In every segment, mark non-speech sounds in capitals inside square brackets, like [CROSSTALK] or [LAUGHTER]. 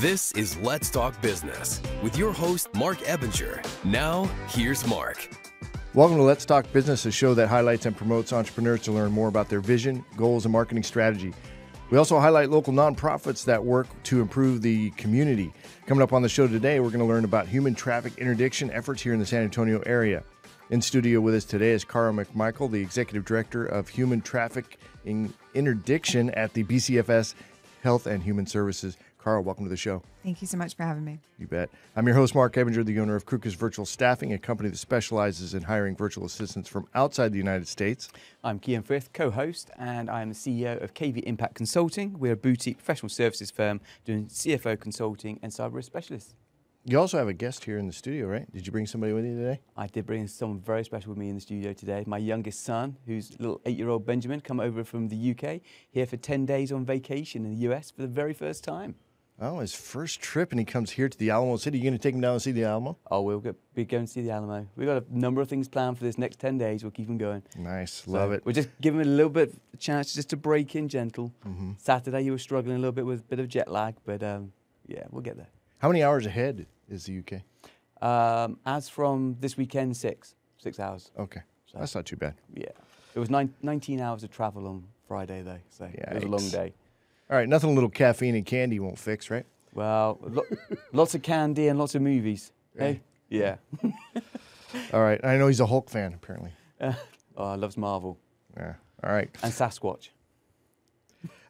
This is Let's Talk Business with your host, Marc Ebinger. Now, here's Marc. Welcome to Let's Talk Business, a show that highlights and promotes entrepreneurs to learn more about their vision, goals, and marketing strategy. We also highlight local nonprofits that work to improve the community. Coming up on the show today, we're going to learn about human traffic interdiction efforts here in the San Antonio area. In studio with us today is Chara McMichael, the Executive Director of Human Traffic Interdiction at the BCFS Health and Human Services. Carl, welcome to the show. Thank you so much for having me. You bet. I'm your host, Marc Ebinger, the owner of Crukus Virtual Staffing, a company that specializes in hiring virtual assistants from outside the United States. I'm Kyan Frith, co host, and I am the CEO of KV Impact Consulting. We're a boutique professional services firm doing CFO consulting and cyber risk specialists. You also have a guest here in the studio, right? Did you bring somebody with you today? I did bring someone very special with me in the studio today. My youngest son, who's little eight-year-old Benjamin, come over from the UK, here for 10 days on vacation in the US for the very first time. Oh, his first trip, and he comes here to the Alamo City. You going to take him down and see the Alamo? Oh, we'll get, be going to see the Alamo. We've got a number of things planned for this next 10 days. We'll keep them going. Nice. So Love it. We'll just give him a little bit of a chance just to break in gentle. Mm-hmm. Saturday, you were struggling a little bit with a bit of jet lag, but um, yeah, we'll get there. How many hours ahead is the UK? Um, as from this weekend, six. Six hours. Okay. So- That's not too bad. Yeah. It was nine, 19 hours of travel on Friday, though. So it was a long day. All right. Nothing a little caffeine and candy won't fix, right? Well, lo- lots of candy and lots of movies. Hey? Yeah. [LAUGHS] All right. I know he's a Hulk fan, apparently. [LAUGHS] oh, I loves Marvel Yeah. All right. and Sasquatch.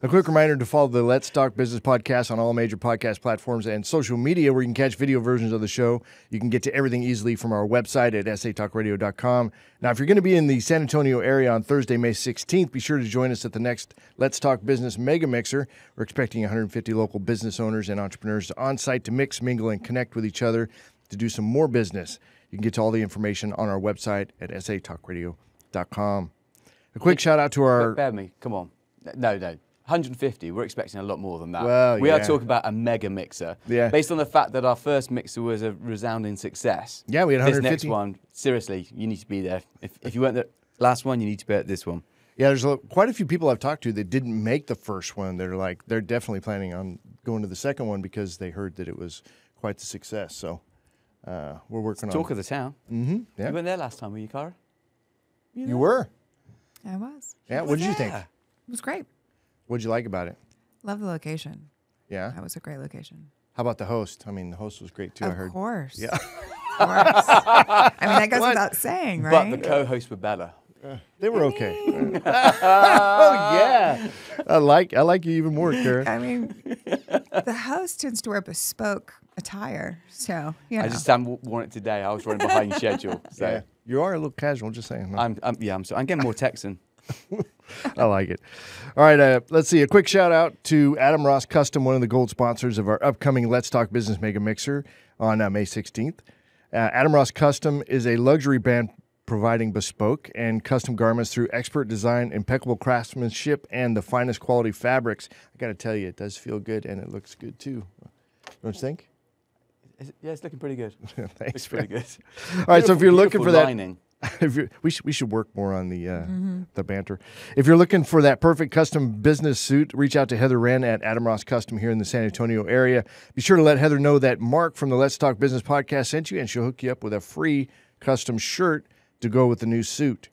A quick reminder to follow the Let's Talk Business podcast on all major podcast platforms and social media where you can catch video versions of the show. You can get to everything easily from our website at satalkradio.com. Now, if you're going to be in the San Antonio area on Thursday, May 16th, be sure to join us at the next Let's Talk Business Mega Mixer. We're expecting 150 local business owners and entrepreneurs on site to mix, mingle, and connect with each other to do some more business. You can get to all the information on our website at satalkradio.com. A quick shout out to our. With me. Come on. No, no. 150. We're expecting a lot more than that. Well, we yeah. are talking about a mega mixer. Yeah. Based on the fact that our first mixer was a resounding success. Yeah, we had 150. This next one, seriously, you need to be there. If, if you weren't the last one, you need to be at this one. Yeah, there's a, quite a few people I've talked to that didn't make the first one. They're like, they're definitely planning on going to the second one because they heard that it was quite the success. So uh, we're working on Talk on. of the town. mm-hmm. Yeah, You weren't there last time, were you, Chara? you were. I was. Yeah. What did you think? It was great. What'd you like about it? Love the location. Yeah. That was a great location. How about the host? I mean, the host was great too. I of heard. course. Yeah. Of course. I mean, that goes What? without saying, right? But the co-hosts were better. Uh, they were okay. [LAUGHS] oh yeah. I like I like you even more, Karen. I mean, the host tends to wear bespoke attire. So, you know. I just haven't worn it today. I was running behind [LAUGHS] schedule. So Yeah. You are a little casual, just saying. No. I'm, I'm, yeah, I'm, so, I'm getting more Texan. I like it. All right, uh, let's see. A quick shout out to Adam Ross Custom, one of the gold sponsors of our upcoming Let's Talk Business Mega Mixer on uh, May 16th. Uh, Adam Ross Custom is a luxury brand providing bespoke and custom garments through expert design, impeccable craftsmanship, and the finest quality fabrics. I got to tell you, it does feel good and it looks good too. Don't you think? Yeah, it's looking pretty good. [LAUGHS] Thanks. It's pretty good. All right, so if you're looking Beautiful for that, lining. [LAUGHS] if you're, we should we should work more on the uh, the banter. If you're looking for that perfect custom business suit, reach out to Heather Wren at Adam Ross Custom here in the San Antonio area. Be sure to let Heather know that Marc from the Let's Talk Business podcast sent you, and she'll hook you up with a free custom shirt to go with the new suit.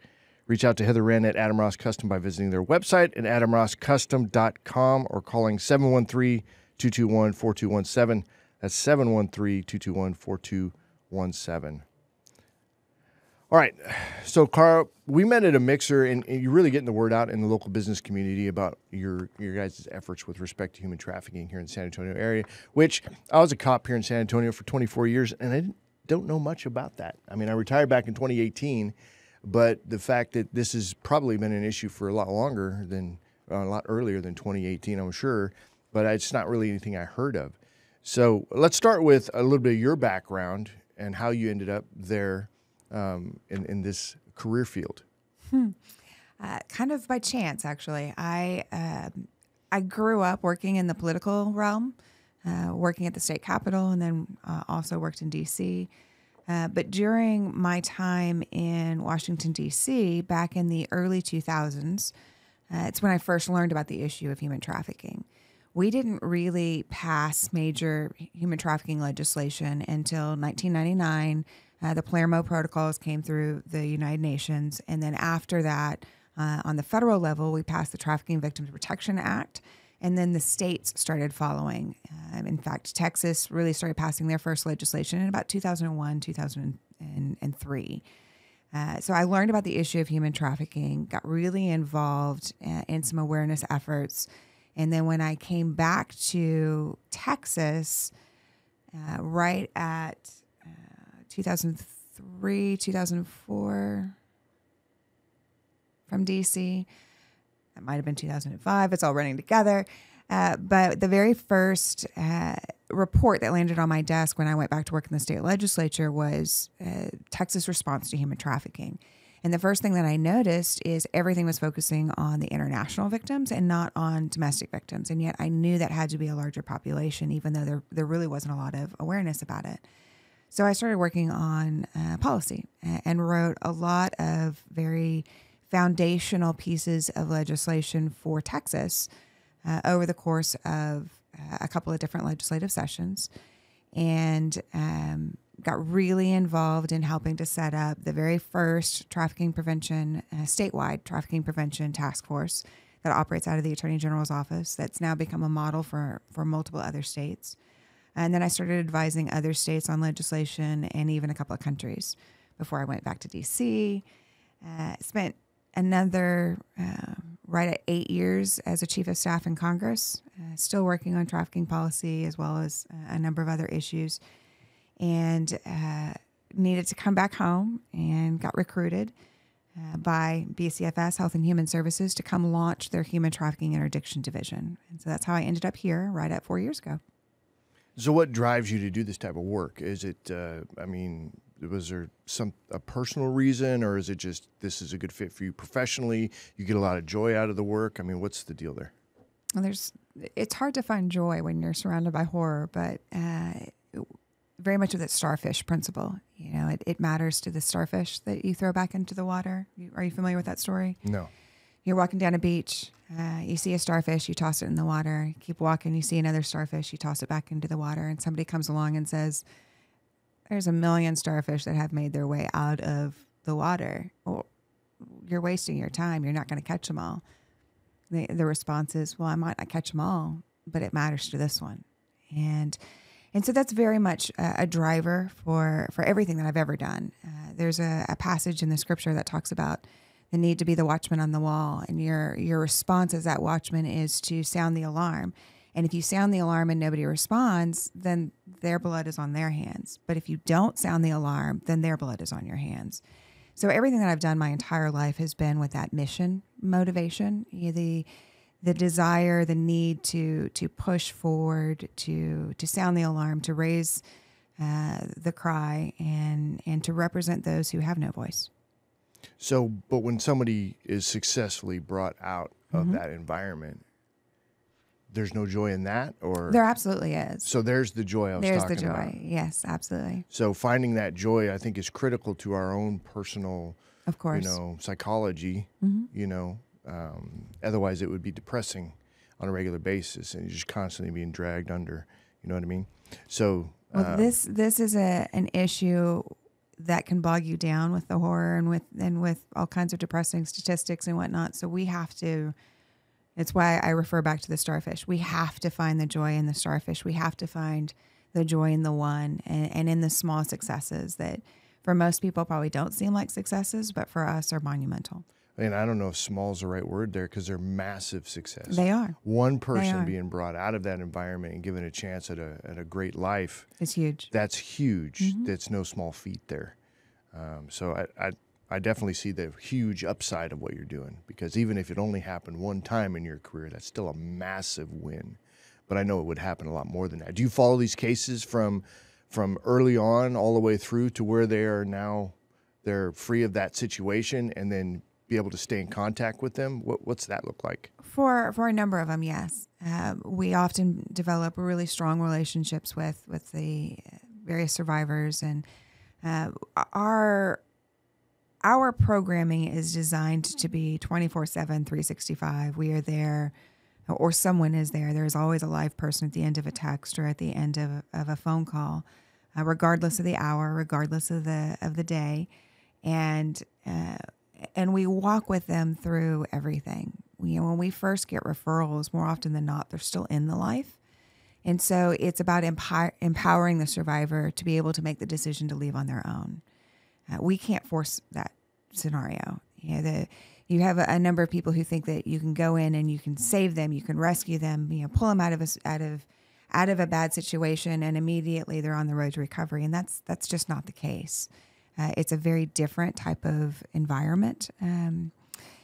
Reach out to Heather Wren at Adam Ross Custom by visiting their website at adamrosscustom.com or calling 713 221 4217. That's 713 221 4217. All right. So, Carl, we met at a mixer, and, and you're really getting the word out in the local business community about your your guys' efforts with respect to human trafficking here in the San Antonio area. Which I was a cop here in San Antonio for 24 years, and I don't know much about that. I mean, I retired back in 2018, but the fact that this has probably been an issue for a lot longer than uh, a lot earlier than 2018, I'm sure, but it's not really anything I heard of. So let's start with a little bit of your background and how you ended up there um, in, in this career field. Uh, kind of by chance, actually. I um, I grew up working in the political realm, uh, working at the state capitol, and then uh, also worked in D.C. Uh, but during my time in Washington D.C. back in the early 2000s, uh, it's when I first learned about the issue of human trafficking. we didn't really pass major human trafficking legislation until 1999. Uh, the Palermo Protocols came through the United Nations. And then after that, uh, on the federal level, we passed the Trafficking Victims Protection Act. And then the states started following. Um, in fact, Texas really started passing their first legislation in about 2001, 2003. Uh, so I learned about the issue of human trafficking, got really involved uh, in some awareness efforts. And then when I came back to Texas, uh, right at 2003, 2004, from DC, that might have been 2005. It's all running together. Uh, but the very first uh, report that landed on my desk when I went back to work in the state legislature was uh, Texas response to human trafficking. And the first thing that I noticed is everything was focusing on the international victims and not on domestic victims. And yet I knew that had to be a larger population, even though there, there really wasn't a lot of awareness about it. So I started working on uh, policy and wrote a lot of very foundational pieces of legislation for Texas uh, over the course of uh, a couple of different legislative sessions and um, got really involved in helping to set up the very first trafficking prevention, uh, statewide trafficking prevention task force that operates out of the Attorney General's office that's now become a model for, for multiple other states. And then I started advising other states on legislation and even a couple of countries before I went back to DC. Uh, spent another uh, right at eight years as a chief of staff in Congress, uh, still working on trafficking policy as well as uh, a number of other issues, and uh, needed to come back home and got recruited uh, by BCFS Health and Human Services to come launch their human trafficking interdiction division. And so that's how I ended up here right at four years ago. So, what drives you to do this type of work? Is it, uh, I mean, was there some a personal reason, or is it just this is a good fit for you professionally? You get a lot of joy out of the work. I mean, what's the deal there? Well, there's it's hard to find joy when you're surrounded by horror, but uh, very much of that starfish principle. You know, it, it matters to the starfish that you throw back into the water. Are you familiar with that story? No. You're walking down a beach, uh, you see a starfish, you toss it in the water. Keep walking, you see another starfish, you toss it back into the water, and somebody comes along and says, there's a million starfish that have made their way out of the water. Well, you're wasting your time. You're not going to catch them all. The, the response is, well, I might not catch them all, but it matters to this one. And and so that's very much a, driver for for everything that I've ever done. Uh, there's a, a passage in the scripture that talks about the need to be the watchman on the wall, and your your response as that watchman is to sound the alarm. And if you sound the alarm and nobody responds, then their blood is on their hands. But if you don't sound the alarm, then their blood is on your hands. So everything that I've done my entire life has been with that mission motivation, the the desire, the need to to push forward, to to sound the alarm, to raise uh, the cry, and and to represent those who have no voice. So, but when somebody is successfully brought out of mm-hmm. that environment, there's no joy in that or there absolutely is so there's the joy I was there's the joy about. yes absolutely so finding that joy i think is critical to our own personal of course you know psychology mm-hmm. you know um, otherwise it would be depressing on a regular basis and you're just constantly being dragged under you know what i mean so well, uh, this this is a an issue that can bog you down with the horror and with and with all kinds of depressing statistics and whatnot so we have to it's why I refer back to the starfish. We have to find the joy in the starfish. We have to find the joy in the one and, and in the small successes that for most people probably don't seem like successes, but for us are monumental. And I don't know if small is the right word there because they're massive success. They are. One person being brought out of that environment and given a chance at a, at a great life. It's huge. That's huge. Mm-hmm. That's no small feat there. Um, so I, I, I definitely see the huge upside of what you're doing because even if it only happened one time in your career, that's still a massive win. But I know it would happen a lot more than that. Do you follow these cases from from early on all the way through to where they are now they're free of that situation and then be able to stay in contact with them? What, what's that look like? For for a number of them, yes. Uh, we often develop really strong relationships with with the various survivors, and uh, our our programming is designed to be 24 7, 365. We are there or someone is there. There's always a live person at the end of a text or at the end of, of a phone call, uh, regardless of the hour, regardless of the of the day, and uh, and we walk with them through everything. You know, when we first get referrals, more often than not, they're still in the life, and so it's about empower, empowering the survivor to be able to make the decision to leave on their own. Uh, we can't force that scenario. You know, the you have a, a, number of people who think that you can go in and you can save them, you can rescue them, you know, pull them out of a, out of out of a bad situation, and immediately they're on the road to recovery. And that's that's just not the case. Uh, it's a very different type of environment, um,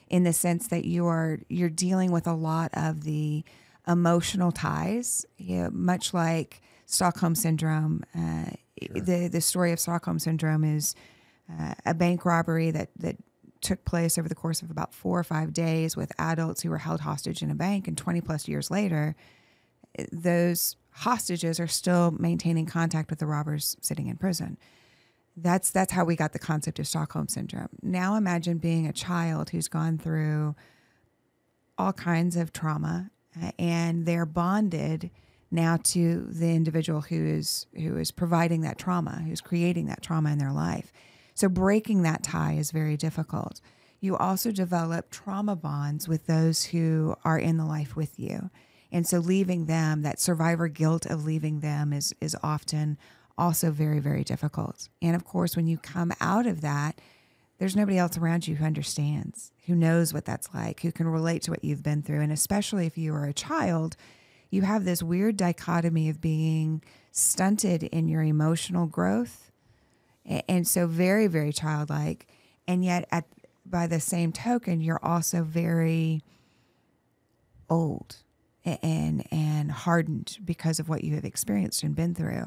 in the sense that you are you're dealing with a lot of the emotional ties, you know, much like Stockholm syndrome. Uh, sure. The the story of Stockholm syndrome is uh, a bank robbery that that took place over the course of about four or five days with adults who were held hostage in a bank. And 20 plus years later, those hostages are still maintaining contact with the robbers sitting in prison. That's that's how we got the concept of Stockholm syndrome. Now imagine being a child who's gone through all kinds of trauma and they're bonded now to the individual who is who is providing that trauma, who's creating that trauma in their life. So breaking that tie is very difficult. You also develop trauma bonds with those who are in the life with you. And so leaving them, that survivor guilt of leaving them is is often also very, very difficult. And of course, when you come out of that, there's nobody else around you who understands, who knows what that's like, who can relate to what you've been through. And especially if you are a child, you have this weird dichotomy of being stunted in your emotional growth and so very very childlike and yet at by the same token you're also very old and and hardened because of what you have experienced and been through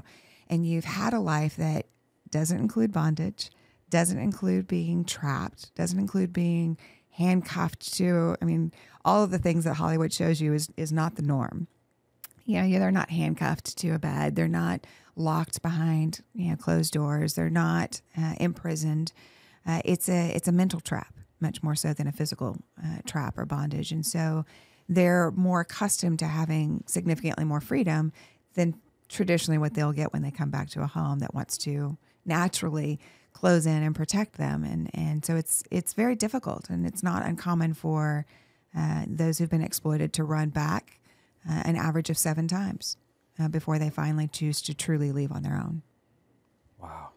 and you've had a life that doesn't include bondage doesn't include being trapped doesn't include being handcuffed to i mean all of the things that hollywood shows you is is not the norm you know, yeah, they're not handcuffed to a bed. They're not locked behind you know closed doors. They're not uh, imprisoned. Uh, it's a it's a mental trap much more so than a physical uh, trap or bondage, and so they're more accustomed to having significantly more freedom than traditionally what they'll get when they come back to a home that wants to naturally close in and protect them, and and so it's it's very difficult, and it's not uncommon for uh, those who've been exploited to run back uh, an average of seven times uh, before they finally choose to truly leave on their own. Wow,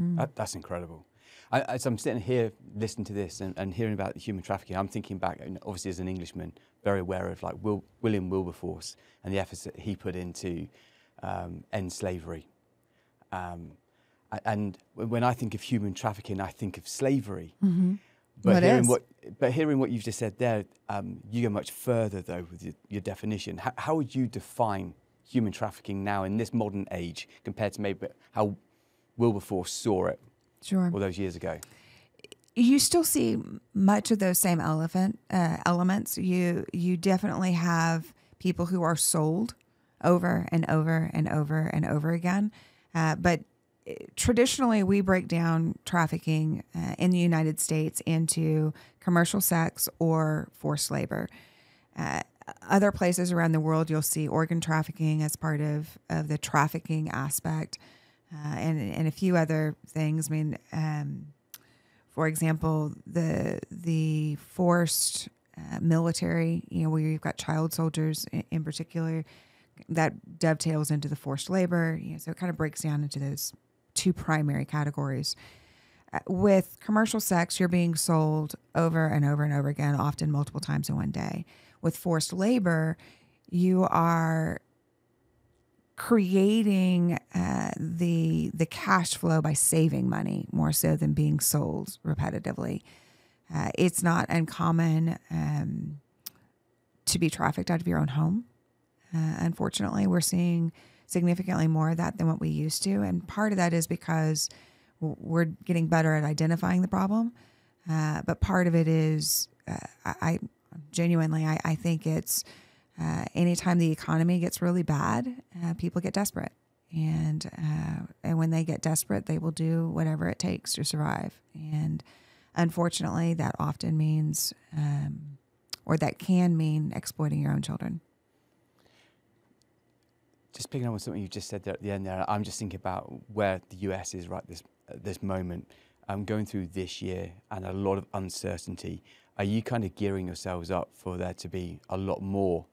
mm. that, that's incredible. I, as I'm sitting here listening to this and, and, hearing about human trafficking, I'm thinking back, obviously as an Englishman, very aware of like Will, William Wilberforce and the efforts that he put into um, end slavery. Um, and when I think of human trafficking, I think of slavery. Mm-hmm. But hearing what, but hearing what you've just said there, um, you go much further though with your, your definition. How, how, would you define human trafficking now in this modern age compared to maybe how Wilberforce saw it sure. all those years ago? You still see much of those same elephant uh, elements. You you definitely have people who are sold over and over and over and over again, uh, but traditionally we break down trafficking uh, in the United States into commercial sex or forced labor. Uh, other places around the world, you'll see organ trafficking as part of, of the trafficking aspect, uh, and and a few other things. I mean, um, for example, the the forced uh, military, you know, where you've got child soldiers in, in particular, that dovetails into the forced labor. You know, so it kind of breaks down into those two primary categories. Uh, with commercial sex, you're being sold over and over and over again, often multiple times in one day. With forced labor, you are creating uh, the the cash flow by saving money more so than being sold repetitively. Uh, it's not uncommon um, to be trafficked out of your own home. Uh, unfortunately, we're seeing significantly more of that than what we used to. And part of that is because we're getting better at identifying the problem. Uh, but part of it is, uh, I, genuinely, I, I, think it's uh, anytime the economy gets really bad, uh, people get desperate. And, and when they get desperate, they will do whatever it takes to survive. And unfortunately, that often means um, or that can mean exploiting your own children. Just picking up on something you just said there at the end there, I'm just thinking about where the US is right this at this moment. I'm going through this year and a lot of uncertainty. Are you kind of gearing yourselves up for there to be a lot more,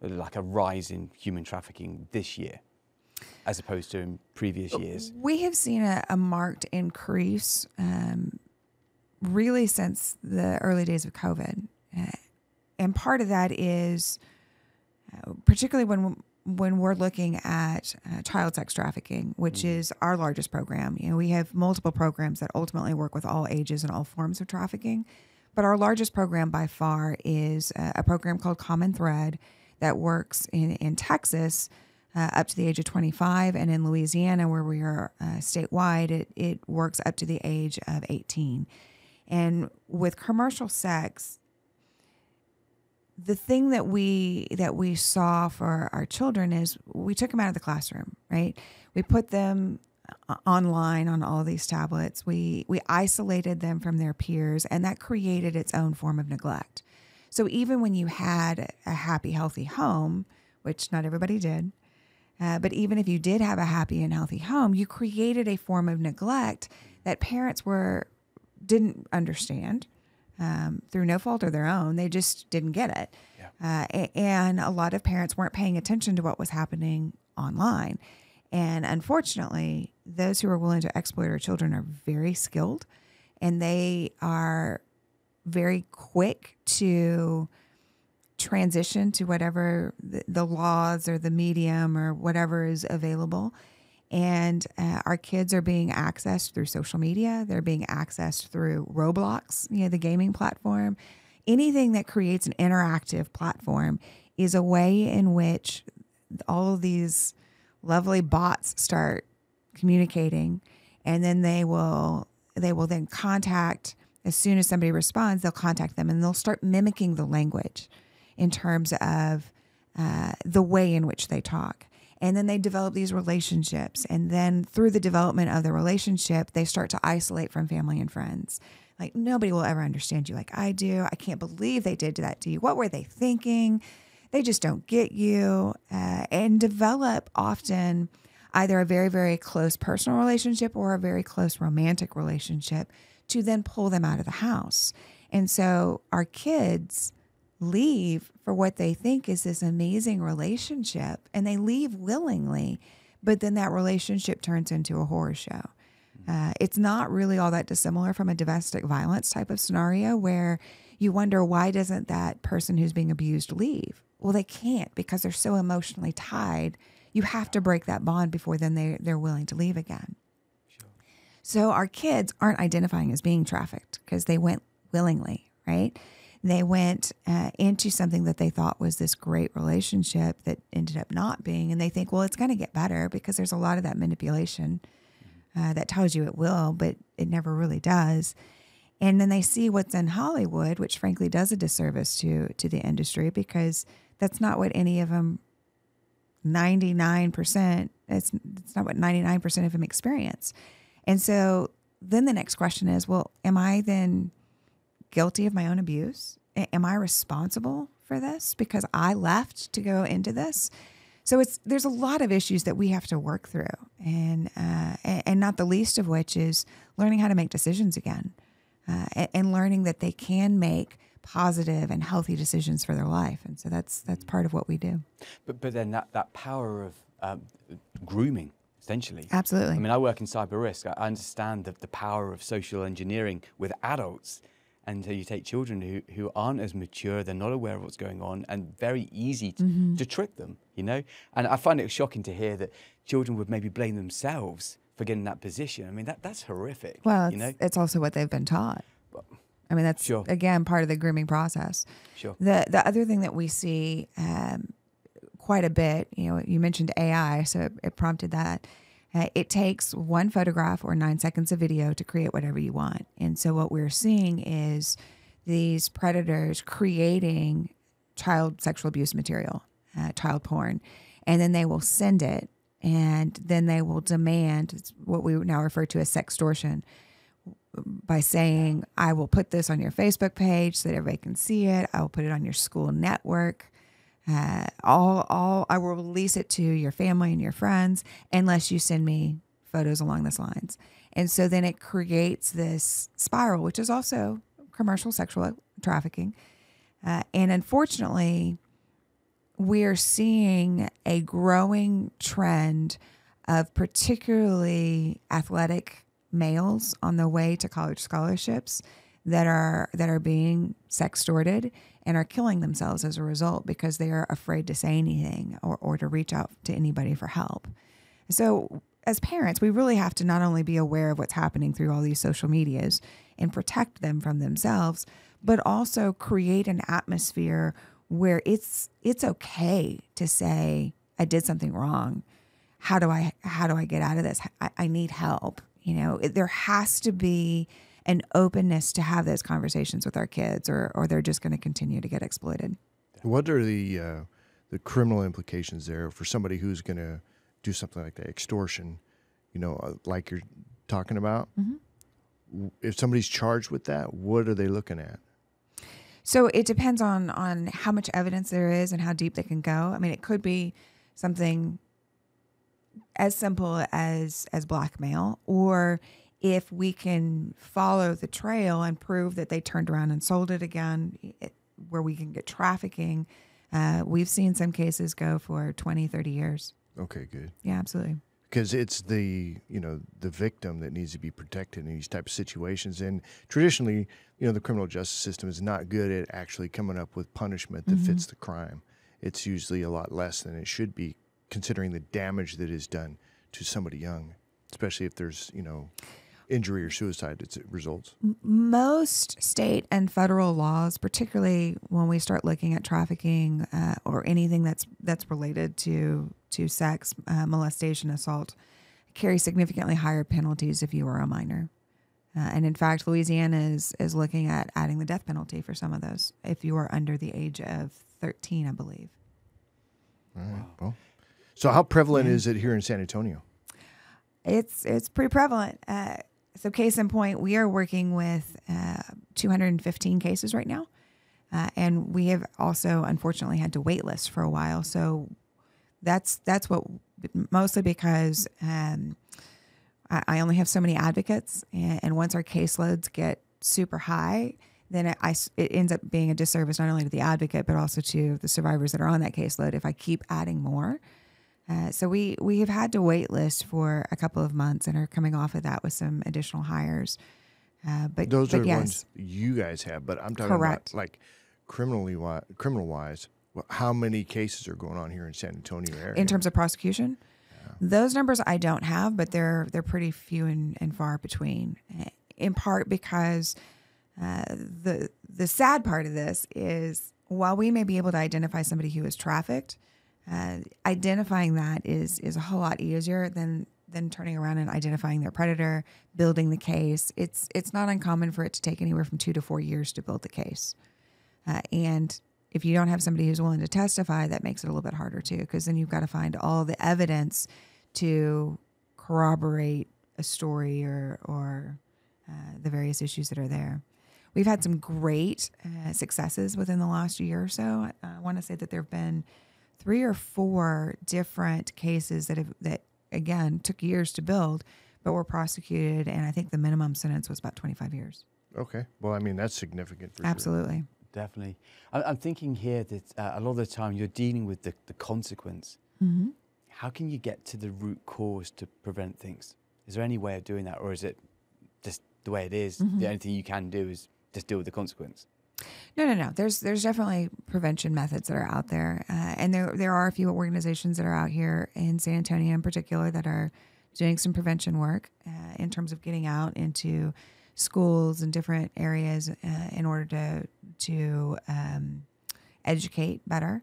like a rise in human trafficking this year, as opposed to in previous years? We have seen a, a marked increase, um, really since the early days of COVID, uh, and part of that is, uh, particularly when when we're looking at uh, child sex trafficking, which is our largest program. You know, we have multiple programs that ultimately work with all ages and all forms of trafficking, but our largest program by far is uh, a program called Common Thread that works in in Texas uh, up to the age of 25, and in Louisiana, where we are uh, statewide, it, it works up to the age of 18. And with commercial sex, the thing that we that we saw for our children is we took them out of the classroom, right? We put them uh, online on all these tablets. We we isolated them from their peers, and that created its own form of neglect. So even when you had a happy, healthy home, which not everybody did, uh, but even if you did have a happy and healthy home, you created a form of neglect that parents were didn't understand um, through no fault of their own. They just didn't get it. Yeah. Uh, and a lot of parents weren't paying attention to what was happening online. And unfortunately, those who are willing to exploit our children are very skilled and they are very quick to transition to whatever the, the laws or the medium or whatever is available and uh, our kids are being accessed through social media. They're being accessed through roblox you know the gaming platform. Anything that creates an interactive platform is a way in which all of these lovely bots start communicating. And then they will they will then contact as soon as somebody responds they'll contact them and they'll start mimicking the language in terms of uh, the way in which they talk and then they develop these relationships. And then through the development of the relationship they start to isolate from family and friends. Like nobody will ever understand you like i do. I can't believe they did that to you. What were they thinking? They just don't get you uh, and develop often either a very very close personal relationship or a very close romantic relationship to then pull them out of the house. And so our kids leave for what they think is this amazing relationship and they leave willingly, but then that relationship turns into a horror show. Uh, it's not really all that dissimilar from a domestic violence type of scenario where you wonder why doesn't that person who's being abused leave? Well, they can't because they're so emotionally tied. You have to break that bond before then they, they're willing to leave again. Sure. So our kids aren't identifying as being trafficked because they went willingly, right? They went uh, into something that they thought was this great relationship that ended up not being. And they think, well, it's going to get better because there's a lot of that manipulation uh, that tells you it will, but it never really does. And then they see what's in Hollywood, which frankly does a disservice to to the industry because that's not what any of them. Ninety nine percent. It's it's not what ninety nine percent of them experience. And so then the next question is, well, am I then guilty of my own abuse? Am I responsible for this because I left to go into this? So it's there's a lot of issues that we have to work through, and uh, and not the least of which is learning how to make decisions again, uh, and learning that they can make positive and healthy decisions for their life, and so that's that's part of what we do. But but then that that power of um, grooming essentially. Absolutely. I mean, I work in cyber risk. I understand the, the power of social engineering with adults and so you take children who, who aren't as mature, they're not aware of what's going on, and very easy to, mm-hmm. to trick them, you know? And I find it shocking to hear that children would maybe blame themselves for getting that position. I mean, that, that's horrific. Well, you know? it's also what they've been taught. I mean, that's sure. again part of the grooming process. Sure. The the other thing that we see um, quite a bit, you know, you mentioned AI, so it, it prompted that it takes one photograph or nine seconds of video to create whatever you want. And so, what we're seeing is these predators creating child sexual abuse material, uh, child porn, and then they will send it, and then they will demand what we now refer to as sextortion. by saying, I will put this on your Facebook page so that everybody can see it. I will put it on your school network. Uh, all, all, I will release it to your family and your friends unless you send me photos along those lines. And so then it creates this spiral, which is also commercial sexual trafficking. Uh, and unfortunately, we're seeing a growing trend of particularly athletic males on the way to college scholarships that are that are being sex sextorted and are killing themselves as a result because they are afraid to say anything or, or to reach out to anybody for help. So as parents, we really have to not only be aware of what's happening through all these social medias and protect them from themselves, but also create an atmosphere where it's it's okay to say I did something wrong. How do I how do I get out of this? I, I need help. You know, it, there has to be an openness to have those conversations with our kids, or or they're just going to continue to get exploited. What are the uh, the criminal implications there for somebody who's going to do something like that, extortion? You know, uh, like you're talking about. Mm-hmm. If somebody's charged with that, what are they looking at? So it depends on on how much evidence there is and how deep they can go. I mean, it could be something as simple as as blackmail or if we can follow the trail and prove that they turned around and sold it again it, where we can get trafficking uh, we've seen some cases go for 20 30 years. Okay good. Yeah absolutely. Because it's the you know the victim that needs to be protected in these type of situations. And traditionally you know the criminal justice system is not good at actually coming up with punishment that mm-hmm. fits the crime. It's usually a lot less than it should be considering the damage that is done to somebody young especially if there's you know injury or suicide as it results most state and federal laws particularly when we start looking at trafficking uh, or anything that's that's related to to sex, uh, molestation, assault carry significantly higher penalties if you are a minor. Uh, and in fact, Louisiana is is looking at adding the death penalty for some of those if you are under the age of 13, I believe. All right. Well, so how prevalent yeah. is it here in San Antonio? It's it's pretty prevalent. Uh, so, case in point, we are working with uh, 215 cases right now, uh, and we have also unfortunately had to wait list for a while. So, that's that's what mostly because um, I, I, only have so many advocates, and, and, once our caseloads get super high, then it, I, it ends up being a disservice not only to the advocate but also to the survivors that are on that caseload. If I keep adding more, uh, so we we have had to wait list for a couple of months and are coming off of that with some additional hires. Uh, but those but are yes. ones you guys have. But I'm talking Correct. about like criminally criminal wise how many cases are going on here in San Antonio area? In terms of prosecution, yeah. those numbers I don't have, but they're they're pretty few and, and far between. In part because uh, the the sad part of this is while we may be able to identify somebody who is trafficked, uh, identifying that is is a whole lot easier than than turning around and identifying their predator, building the case. It's it's not uncommon for it to take anywhere from two to four years to build the case, uh, and if you don't have somebody who's willing to testify, that makes it a little bit harder too, because then you've got to find all the evidence to corroborate a story or or uh, the various issues that are there. We've had some great uh, successes within the last year or so. I, I want to say that there have been three or four different cases that have that again took years to build, but were prosecuted, and I think the minimum sentence was about 25 years. Okay, well, I mean that's significant. Absolutely. Sure definitely. I'm thinking here that uh, a lot of the time you're dealing with the, the consequence. Mm-hmm. How can you get to the root cause to prevent things? Is there any way of doing that, or is it just the way it is? Mm-hmm. The only thing you can do is just deal with the consequence. No, no, no. There's there's definitely prevention methods that are out there, uh, and there there are a few organizations that are out here in San Antonio in particular that are doing some prevention work uh, in terms of getting out into schools and different areas uh, in order to to um, educate better.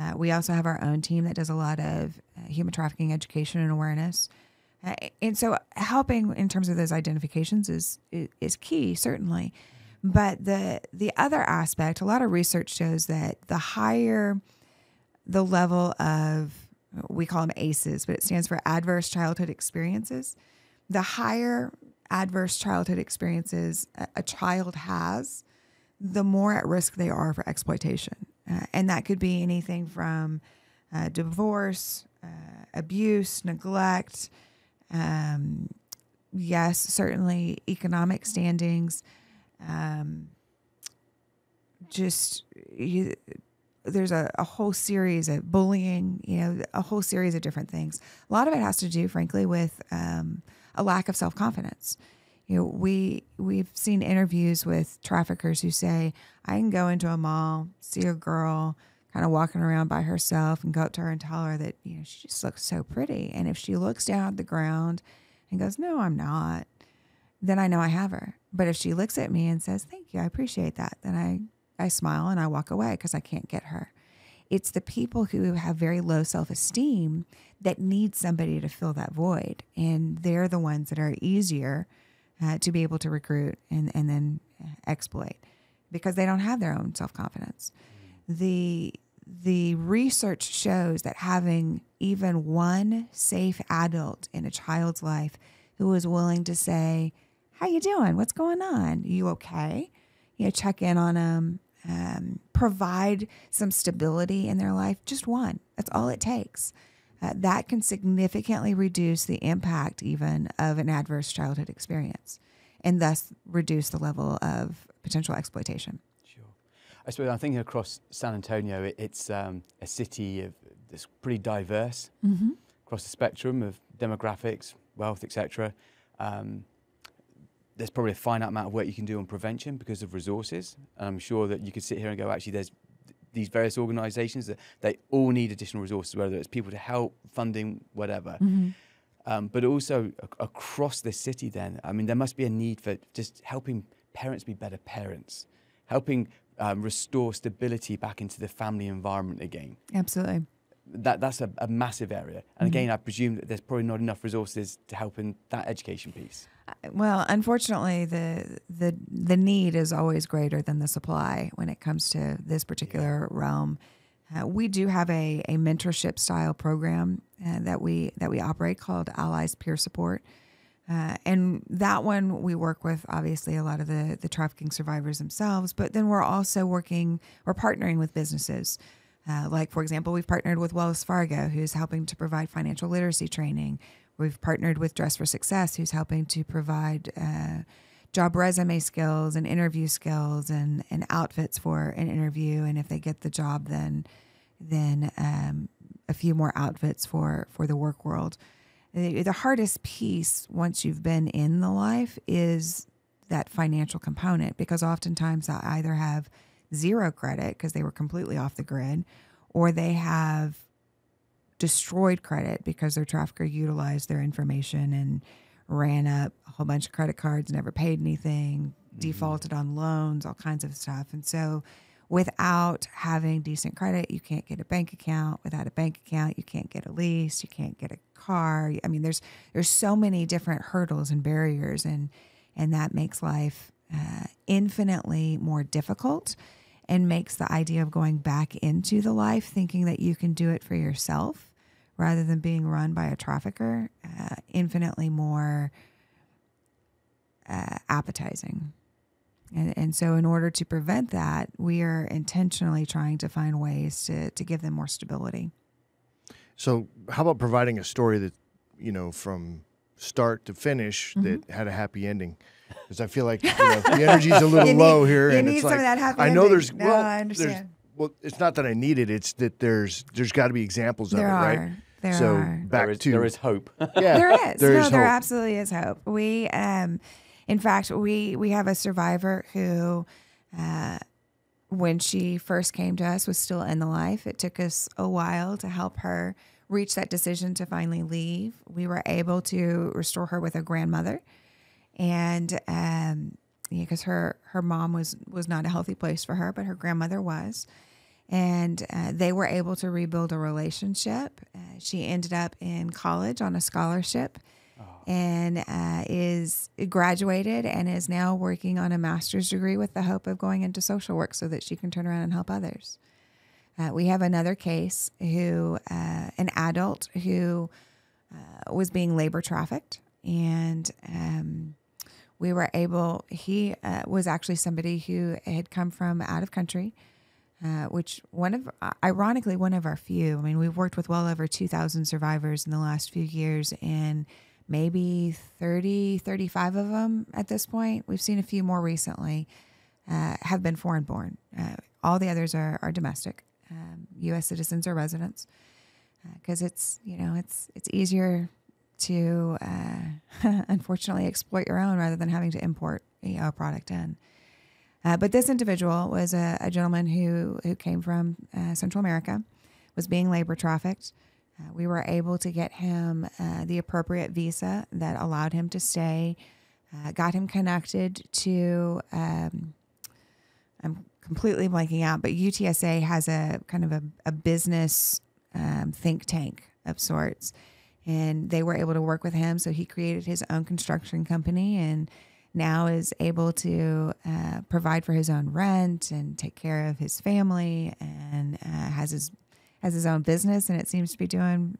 Uh, we also have our own team that does a lot of uh, human trafficking education and awareness. Uh, and so helping in terms of those identifications is, is, is key certainly. But the the other aspect, a lot of research shows that the higher the level of we call them ACEs, but it stands for adverse childhood experiences, the higher adverse childhood experiences a, a child has, the more at risk they are for exploitation. Uh, and that could be anything from uh, divorce, uh, abuse, neglect, um, yes, certainly economic standings, um, just you, there's a, a whole series of bullying, you know, a whole series of different things. A lot of it has to do, frankly, with um, a lack of self confidence. You know, we we've seen interviews with traffickers who say, "I can go into a mall, see a girl." kind of walking around by herself and go up to her and tell her that you know she just looks so pretty and if she looks down at the ground and goes no i'm not then i know i have her but if she looks at me and says thank you i appreciate that then i I smile and I walk away because I can't get her. It's the people who have very low self esteem that need somebody to fill that void. And they're the ones that are easier uh, to be able to recruit and, and then exploit because they don't have their own self confidence. The the research shows that having even one safe adult in a child's life who is willing to say, "How you doing? What's going on? you okay?" You know, check in on them, um, provide some stability in their life, just one. That's all it takes. Uh, that can significantly reduce the impact, even of an adverse childhood experience, and thus reduce the level of potential exploitation. Sure. I suppose I'm thinking across San Antonio, it, it's um, a city of, that's pretty diverse mm-hmm. across the spectrum of demographics, wealth, etc. Um, there's probably a finite amount of work you can do on prevention because of resources. And I'm sure that you could sit here and go, actually, there's these various organisations that they all need additional resources, whether it's people to help, funding, whatever. Mm-hmm. Um, but also across the city, then, I mean, there must be a need for just helping parents be better parents, helping um, restore stability back into the family environment again. Absolutely. That that's a, a massive area, and mm-hmm. again, I presume that there's probably not enough resources to help in that education piece. Well, unfortunately, the the the need is always greater than the supply when it comes to this particular yeah. realm. Uh, we do have a, a mentorship style program uh, that we that we operate called Allies Peer Support, uh, and that one we work with obviously a lot of the the trafficking survivors themselves, but then we're also working we're partnering with businesses. Uh, like for example, we've partnered with Wells Fargo, who's helping to provide financial literacy training. We've partnered with Dress for Success, who's helping to provide uh, job resume skills and interview skills and, and outfits for an interview. And if they get the job, then then um, a few more outfits for for the work world. The, the hardest piece once you've been in the life is that financial component because oftentimes I either have zero credit because they were completely off the grid, or they have destroyed credit because their trafficker utilized their information and ran up a whole bunch of credit cards, never paid anything, mm-hmm. defaulted on loans, all kinds of stuff. And so, without having decent credit, you can't get a bank account. Without a bank account, you can't get a lease, you can't get a car. I mean, there's there's so many different hurdles and barriers, and and that makes life uh, infinitely more difficult and makes the idea of going back into the life thinking that you can do it for yourself rather than being run by a trafficker uh, infinitely more uh, appetizing. And, and so, in order to prevent that, we are intentionally trying to find ways to, to give them more stability. So, how about providing a story that, you know, from start to finish mm-hmm. that had a happy ending? Because I feel like you know, the energy's a little [LAUGHS] need, low here, and it's like I know ending. there's no, well, I understand. Well, it's not that I need it; it's that there's there's got to be examples there of it, right? There so are. back there is, to there is hope. [LAUGHS] yeah, there is. There no, is there hope. absolutely is hope. We, um, in fact, we we have a survivor who, uh, when she first came to us, was still in the life. It took us a while to help her reach that decision to finally leave. We were able to restore her with a grandmother, and um, because her her mom was was not a healthy place for her, but her grandmother was and uh, they were able to rebuild a relationship. Uh, she ended up in college on a scholarship oh. and uh, is graduated and is now working on a master's degree with the hope of going into social work so that she can turn around and help others. Uh, we have another case who, uh, an adult who uh, was being labor trafficked and um, we were able. He uh, was actually somebody who had come from out of country, uh, which one of ironically one of our few. I mean, we've worked with well over two thousand survivors in the last few years, and maybe 30, 35 of them at this point. We've seen a few more recently. Uh, have been foreign born. Uh, all the others are, are domestic, um, U.S. citizens or residents, because uh, it's you know it's it's easier to uh, [LAUGHS] unfortunately exploit your own rather than having to import you know, a product in. Uh, but this individual was a, a, gentleman who who came from uh, Central America, was being labor trafficked. we were able to get him the appropriate visa that allowed him to stay. got him connected to um, I'm completely blanking out, but UTSA has a kind of a, a business um, think tank of sorts. And they were able to work with him. So he created his own construction company and now is able to uh, provide for his own rent and take care of his family and uh, has his has his own business and it seems to be doing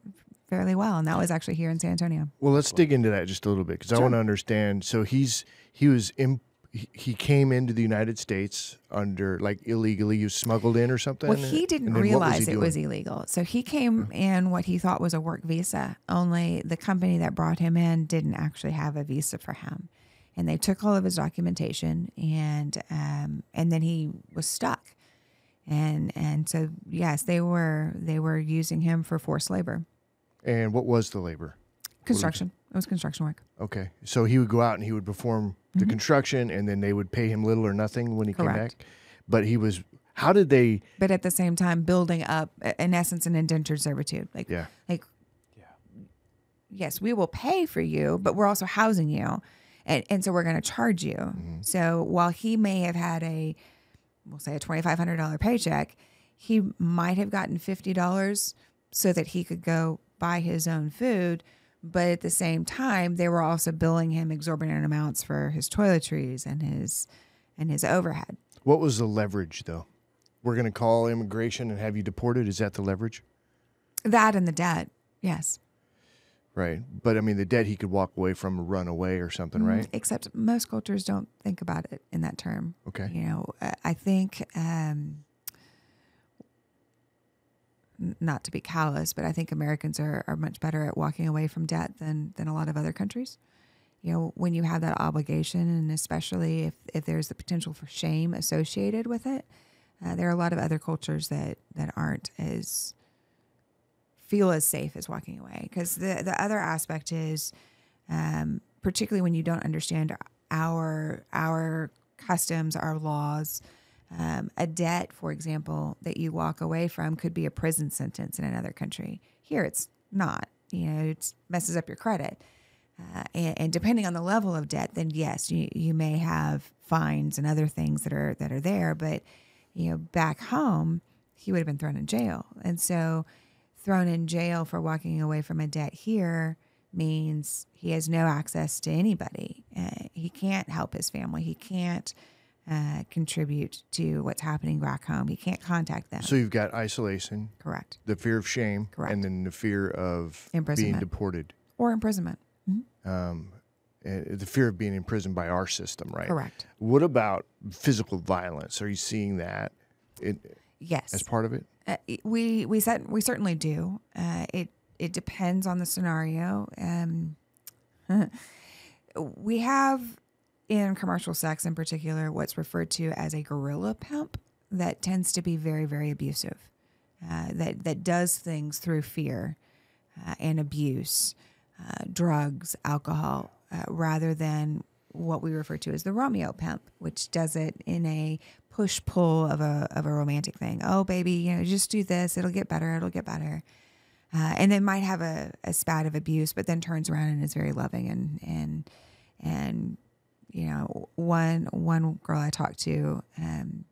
fairly well. And that was actually here in San Antonio. Well, let's dig into that just a little bit because sure. I want to understand. So he's he was in he came into the United States under like illegally. You smuggled in or something. Well, he didn't realize was he it was illegal, so he came hmm. in what he thought was a work visa. Only the company that brought him in didn't actually have a visa for him, and they took all of his documentation, and um, and then he was stuck, and and so yes, they were they were using him for forced labor. And what was the labor? Construction. It was construction work. Okay, so he would go out and he would perform the mm-hmm. construction, and then they would pay him little or nothing when he Correct. came back. But he was. How did they? But at the same time, building up, in essence, an indentured servitude. Like, yeah, like, yeah. Yes, we will pay for you, but we're also housing you, and and so we're going to charge you. Mm-hmm. So while he may have had a, we'll say a twenty five hundred dollar paycheck, he might have gotten fifty dollars so that he could go buy his own food but at the same time they were also billing him exorbitant amounts for his toiletries and his and his overhead. What was the leverage though? We're going to call immigration and have you deported? Is that the leverage? That and the debt yes right. But i mean the debt he could walk away from run away or something mm, right? except most cultures don't think about it in that term. Okay. You know i think um, not to be callous, but I think Americans are, are much better at walking away from debt than, than a lot of other countries. You know, when you have that obligation, and especially if, if there's the potential for shame associated with it, uh, there are a lot of other cultures that, that aren't as feel as safe as walking away. Because the, the other aspect is, um, particularly when you don't understand our our customs, our laws, um, a debt, for example, that you walk away from could be a prison sentence in another country. Here, it's not. You know, it messes up your credit. Uh, and, and, depending on the level of debt, then yes, you, you may have fines and other things that are that are there. But you know, back home, he would have been thrown in jail, and so thrown in jail for walking away from a debt here means he has no access to anybody. Uh, he can't help his family. He can't uh, contribute to what's happening back home. He can't contact them. So you've got isolation, correct? The fear of shame, correct, and then the fear of being deported or imprisonment. Mm-hmm. Um, the fear of being imprisoned by our system, right? Correct. What about physical violence? Are you seeing that? In, yes. As part of it. Uh, we we set, we certainly do. Uh, it it depends on the scenario. Um, [LAUGHS] we have in commercial sex in particular what's referred to as a gorilla pimp that tends to be very very abusive uh, that that does things through fear uh, and abuse uh, drugs alcohol rather than what we refer to as the romeo pimp which does it in a push pull of a of a romantic thing oh baby you know just do this it'll get better it'll get better uh, and then might have a, a spat of abuse but then turns around and is very loving and and and you know, one one girl I talked to um,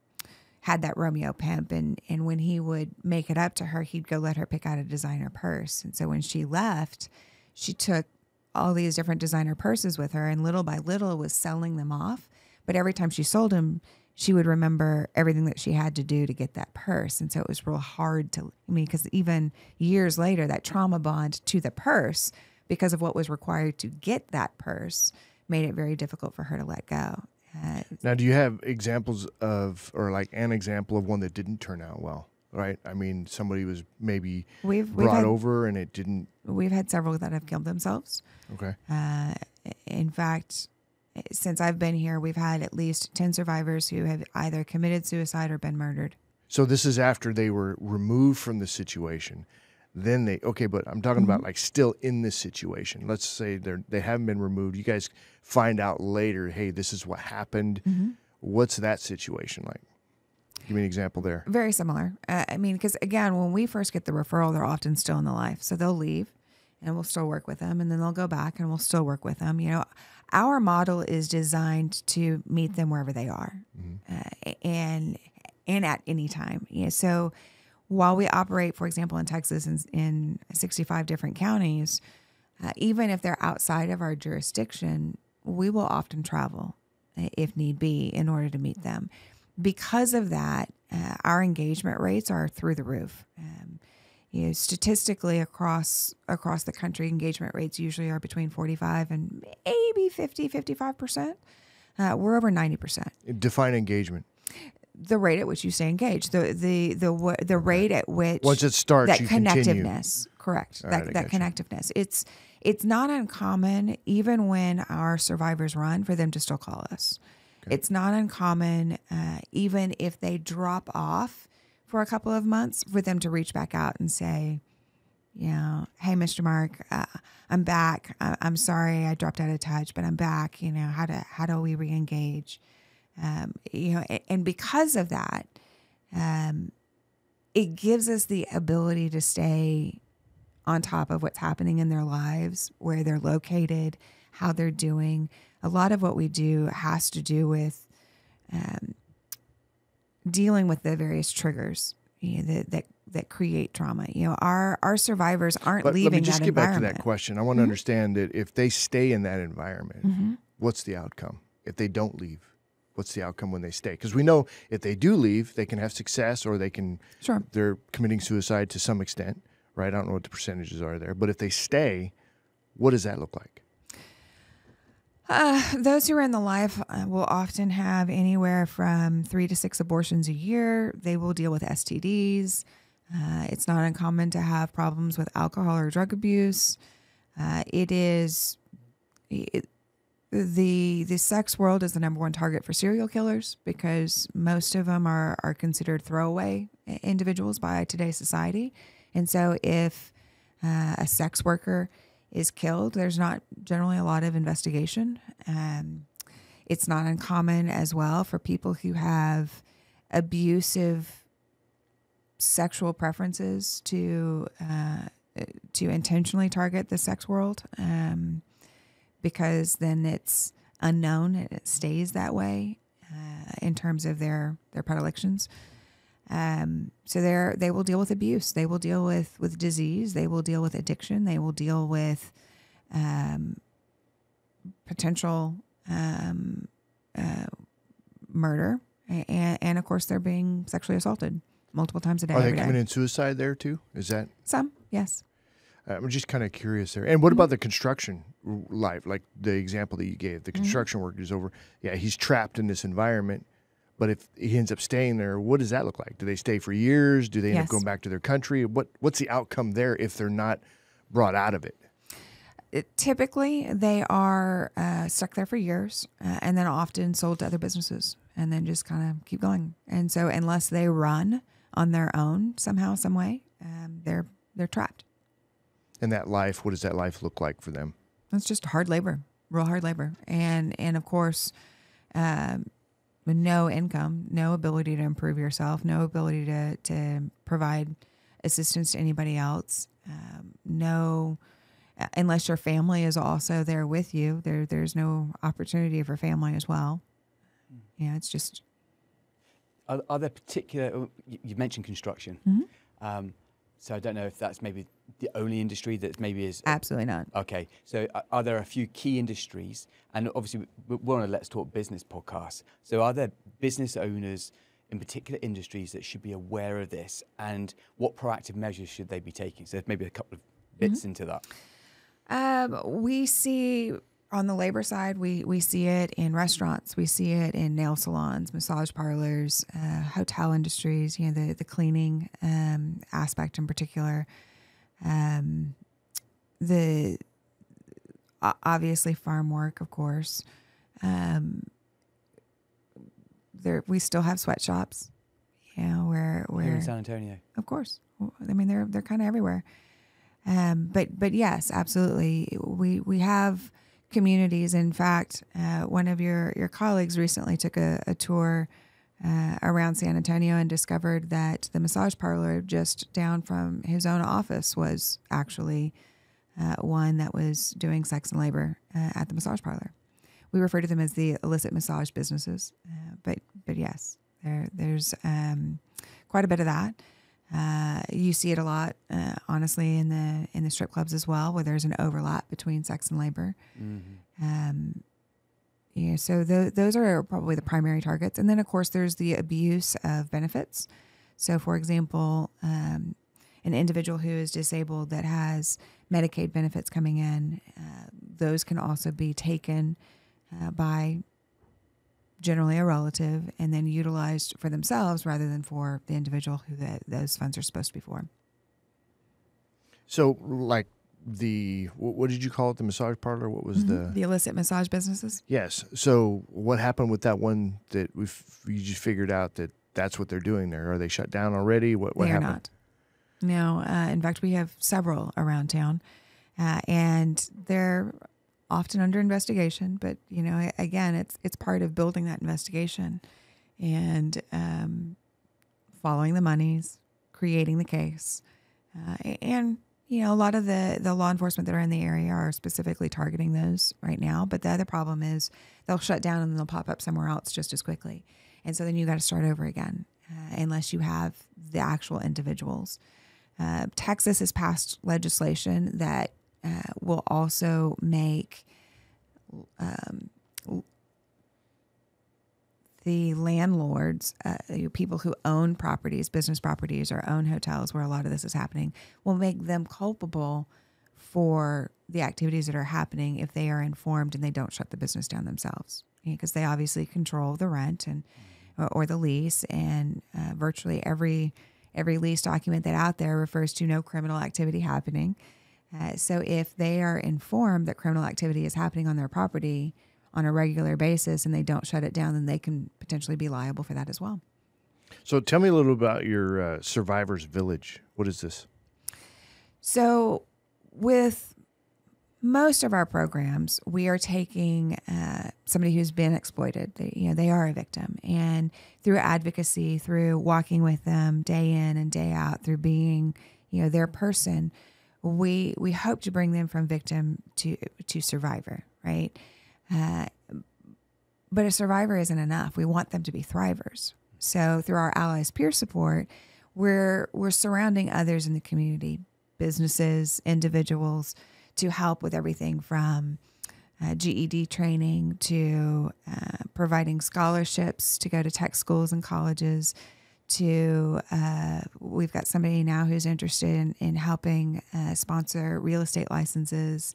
had that Romeo pimp, and and when he would make it up to her, he'd go let her pick out a designer purse. And so when she left, she took all these different designer purses with her, and little by little was selling them off. But every time she sold them, she would remember everything that she had to do to get that purse. And so it was real hard to, I mean, because even years later, that trauma bond to the purse, because of what was required to get that purse, made it very difficult for her to let go. Uh, Now, do you have examples of, or like an example of one that didn't turn out well? Right. I mean, somebody was maybe we've we've brought had, over and it didn't. we've had several that have killed themselves. Okay. Uh, in fact, since I've been here, we've had at least 10 survivors who have either committed suicide or been murdered. So this is after they were removed from the situation. Then they okay, but I'm talking about like still in this situation. Let's say they're they haven't been removed. You guys find out later, hey, this is what happened. What's that situation like? Give me an example there. Very similar. Uh, I mean, because again, when we first get the referral, they're often still in the life. So they'll leave and we'll still work with them. And then they'll go back and we'll still work with them. You know, our model is designed to meet them wherever they are uh, and, and at any time. Yeah, so while we operate, for example, in Texas in, in 65 different counties, uh, even if they're outside of our jurisdiction, we will often travel uh, if need be in order to meet them. Because of that, uh, our engagement rates are through the roof. Um, you know, statistically across across the country, engagement rates usually are between 45 and maybe 50, 55 percent. Uh, we're over 90 percent Define engagement. the rate at which you stay engaged, the the the the rate at which Once it starts, that you continue. connectiveness, correct? All that right, that connectiveness. It's it's not uncommon, even when our survivors run, for them to still call us. It's not uncommon, uh, even if they drop off for a couple of months, for them to reach back out and say, you know, hey, Mr. Mark, uh, I'm back. I- I'm sorry I dropped out of touch, but I'm back. You know, how do how do we reengage? Um, you know, a- and because of that, um, it gives us the ability to stay on top of what's happening in their lives, where they're located, how they're doing. A lot of what we do has to do with um, dealing with the various triggers you know, that, that that create trauma. You know, our our survivors aren't But let leaving me just that get back to that question. I want to mm-hmm. understand that if they stay in that environment, mm-hmm. what's the outcome? If they don't leave, what's the outcome when they stay? Because we know if they do leave, they can have success or they can Sure. they're committing suicide to some extent, right? I don't know what the percentages are there, but if they stay, what does that look like? Uh, those who are in the life uh, will often have anywhere from three to six abortions a year. They will deal with STDs. Uh, it's not uncommon to have problems with alcohol or drug abuse. Uh, it is it, the the sex world is the number one target for serial killers because most of them are are considered throwaway individuals by today's society, and so if uh, a sex worker is killed, there's not generally a lot of investigation. Um, it's not uncommon as well for people who have abusive sexual preferences to uh, to intentionally target the sex world um, because then it's unknown and it stays that way uh, in terms of their their predilections. Um, so they're they will deal with abuse. They will deal with with disease. They will deal with addiction. They will deal with um, potential um, uh, murder, and, and of course they're being sexually assaulted multiple times a day. Are they committing suicide there too? Is that? Some, yes. I'm just kind of curious there. And what about the construction life? Like the example that you gave, Mm-hmm. the construction worker is over. Yeah, he's trapped in this environment. But if he ends up staying there, what does that look like? Do they stay for years? Do they end Yes. up going back to their country? What What's the outcome there if they're not brought out of it? It- typically, they are uh, stuck there for years, uh, and then often sold to other businesses, and then just kind of keep going. And so, unless they run on their own somehow, some way, um, they're they're trapped. And that life, what does that life look like for them? It's just hard labor, real hard labor, and and of course, um, no income, no ability to improve yourself, no ability to to provide assistance to anybody else, um, no. uh, Unless your family is also there with you, there there's no opportunity for family as well. Yeah, it's just Are, are there particular? oh, You mentioned construction, Mm-hmm. um, so I don't know if that's maybe the only industry that maybe is uh, absolutely not. Okay, so uh, are there a few key industries? And obviously, we- we're on a Let's Talk Business podcast. So, are there business owners in particular industries that should be aware of this? And what proactive measures should they be taking? So, maybe a couple of bits mm-hmm. into that. Um, we see on the labor side, we, we see it in restaurants, we see it in nail salons, massage parlors, uh, hotel industries. You know, the the cleaning um, aspect in particular. Um, the obviously farm work, of course. Um, there, we still have sweatshops. You know, where Here in San Antonio. of course. I mean, they're they're kind of everywhere. Um, but but yes, absolutely. We we have communities. In fact, uh, one of your your colleagues recently took a, a tour uh, around San Antonio and discovered that the massage parlor just down from his own office was actually uh, one that was doing sex and labor uh, at the massage parlor. We refer to them as the illicit massage businesses, uh, but but yes, there there's um, quite a bit of that. Uh, you see it a lot, uh, honestly, in the in the strip clubs as well, where there's an overlap between sex and labor. Um, yeah, so tho- those are probably the primary targets, and then of course there's the abuse of benefits. So, for example, um, an individual who is disabled that has Medicaid benefits coming in, uh, those can also be taken uh, by generally a relative and then utilized for themselves rather than for the individual who the, those funds are supposed to be for. So, like the what did you call it? The massage parlor? What was the? The illicit massage businesses. Yes. So, what happened with that one that we you just figured out that that's what they're doing there? Are they shut down already? What what they are happened? not. No, uh, in fact, we have several around town, uh, and they're often under investigation. But you know, again, it's it's part of building that investigation and um, following the monies, creating the case, uh, and you know, a lot of the the law enforcement that are in the area are specifically targeting those right now. But the other problem is they'll shut down and they'll pop up somewhere else just as quickly, and so then you got to start over again uh, unless you have the actual individuals. Uh, Texas has passed legislation that uh, will also make um, the landlords, uh, people who own properties, business properties, or own hotels where a lot of this is happening, will make them culpable for the activities that are happening if they are informed and they don't shut the business down themselves. Because they obviously control the rent and or, the lease and uh, virtually every every lease document that out there refers to no criminal activity happening uh, so if they are informed that criminal activity is happening on their property on a regular basis and they don't shut it down then they can potentially be liable for that as well So, tell me a little about your uh, survivors village. What is this? So, with most of our programs, we are taking uh, somebody who's been exploited. They, you know, they are a victim, and through advocacy, through walking with them day in and day out, through being, you know, their person, we we hope to bring them from victim to to survivor, right? Uh, but a survivor isn't enough. We want them to be thrivers. So through our allies peer support, we're we're surrounding others in the community, businesses, individuals, to help with everything from uh, GED training to uh, providing scholarships to go to tech schools and colleges. To uh, we've got somebody now who's interested in, in helping uh, sponsor real estate licenses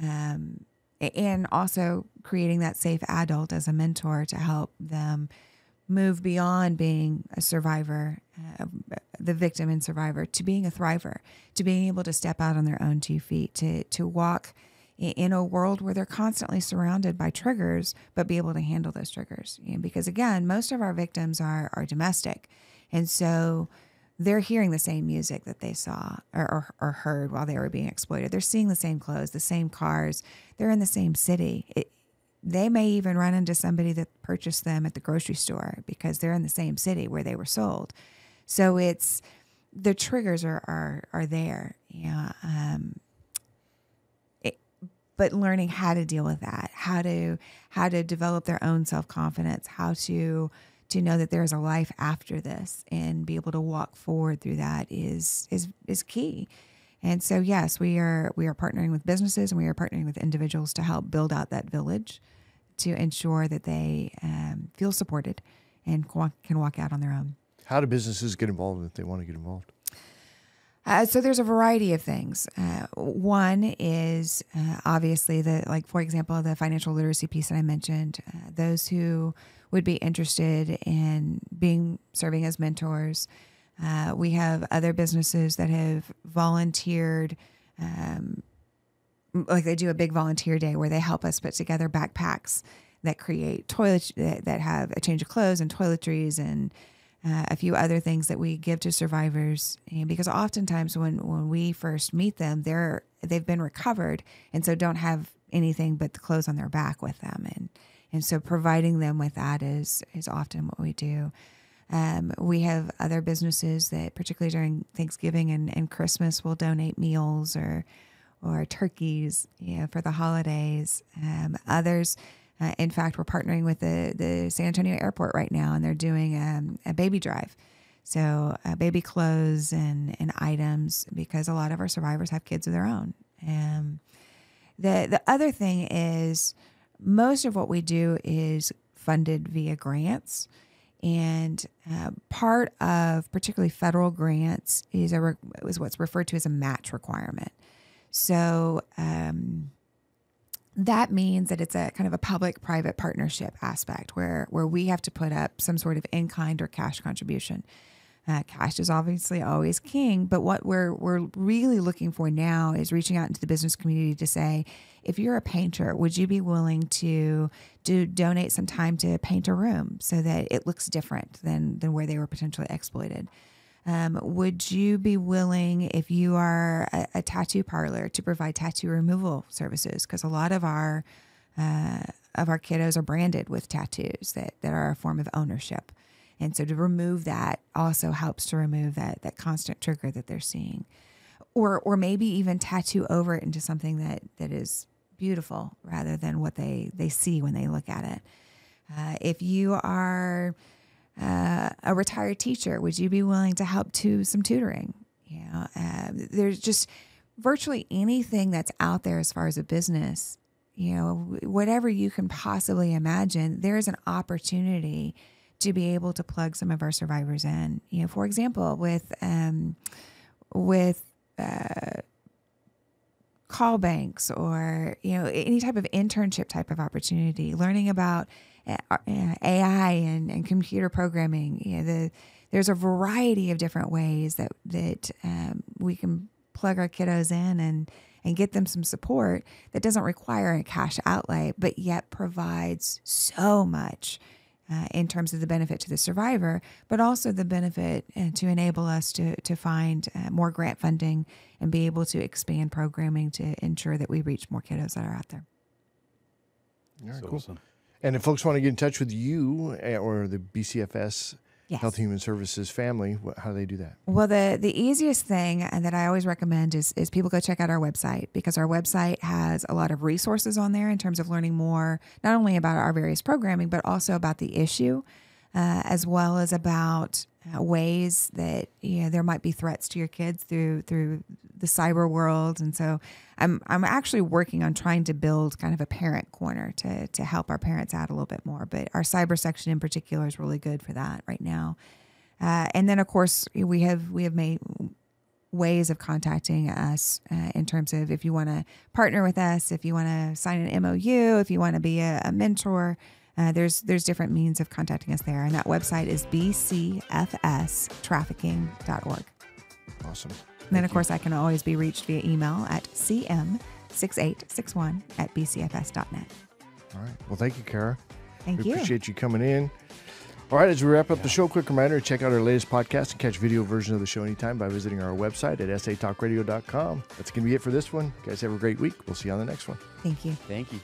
um, and also creating that safe adult as a mentor to help them move beyond being a survivor, uh, the victim and survivor, to being a thriver, to being able to step out on their own two feet, to to walk in a world where they're constantly surrounded by triggers, but be able to handle those triggers. Because again, most of our victims are are domestic, and so they're hearing the same music that they saw or, or, or heard while they were being exploited. They're seeing the same clothes, the same cars. They're in the same city. It, they may even run into somebody that purchased them at the grocery store because they're in the same city where they were sold. So it's the triggers are are, are there. Yeah. Um, but learning how to deal with that, how to how to develop their own self confidence, how to to know that there's a life after this and be able to walk forward through that is is is key. And so yes, we are we are partnering with businesses and we are partnering with individuals to help build out that village to ensure that they um, feel supported and can walk out on their own. How do businesses get involved if they want to get involved? Uh, so there's a variety of things. Uh, one is uh, obviously the like, for example, the financial literacy piece that I mentioned. Uh, those who would be interested in being serving as mentors. Uh, we have other businesses that have volunteered. Um, like they do a big volunteer day where they help us put together backpacks that create toilet that, that have a change of clothes and toiletries and uh, a few other things that we give to survivors and because oftentimes when when we first meet them they're they've been recovered and so don't have anything but the clothes on their back with them. And and so providing them with that is is often what we do. Um, we have other businesses that particularly during thanksgiving and, and christmas will donate meals or or turkeys you know, for the holidays. Um, others uh, in fact, we're partnering with the, the San Antonio airport right now, and they're doing um, a baby drive. So, uh, baby clothes and, and items, because a lot of our survivors have kids of their own. Um, the, the other thing is, most of what we do is funded via grants. And uh, part of particularly federal grants is, a re- is what's referred to as a match requirement. So, um, that means that it's a kind of a public private partnership aspect where where we have to put up some sort of in kind or cash contribution. Uh, cash is obviously always king, but what we're we're really looking for now is reaching out into the business community to say, if you're a painter, would you be willing to do donate some time to paint a room so that it looks different than than where they were potentially exploited? Um, would you be willing, if you are a, a, tattoo parlor, to provide tattoo removal services? Because a lot of our uh, of our kiddos are branded with tattoos that, that are a form of ownership, and so to remove that also helps to remove that that constant trigger that they're seeing, or or maybe even tattoo over it into something that that is beautiful rather than what they they see when they look at it. Uh, if you are uh, a retired teacher, would you be willing to help to some tutoring? You know, uh, there's just virtually anything that's out there as far as a business. You know, whatever you can possibly imagine, there's an opportunity to be able to plug some of our survivors in. You know, for example, with um, with uh, call banks or you know any type of internship type of opportunity, learning about AI and, and computer programming. You know, the, there's a variety of different ways that that um, we can plug our kiddos in and and get them some support that doesn't require a cash outlay, but yet provides so much uh, in terms of the benefit to the survivor, but also the benefit uh, to enable us to to find uh, more grant funding and be able to expand programming to ensure that we reach more kiddos that are out there. All right, cool. Awesome. And if folks want to get in touch with you eh, or the BCFS yes. Health Human Services family, how do they do that? Well, the the easiest thing and that I always recommend is is people go check out our website because our website has a lot of resources on there in terms of learning more, not only about our various programming, but also about the issue, uh, as well as about uh, ways that you know there might be threats to your kids through through the cyber world. And so i'm i'm actually working on trying to build kind of a parent corner to to help our parents out a little bit more. But our cyber section in particular is really good for that right now. Uh, and then of course we have we have made ways of contacting us uh, in terms of if you want to partner with us if you want to sign an mou if you want to be a, a mentor uh, there's there's different means of contacting us there, and that website is bcfstrafficking.org. Awesome. And then, of course, I can always be reached via email at cm6861 at bcfs.net. All right. Well, thank you, Chara. Thank we you. appreciate you coming in. All right, as we wrap up the show, quick reminder check out our latest podcast and catch video version of the show anytime by visiting our website at satalkradio.com. That's going to be it for this one. You guys have a great week. We'll see you on the next one. Thank you. Thank you.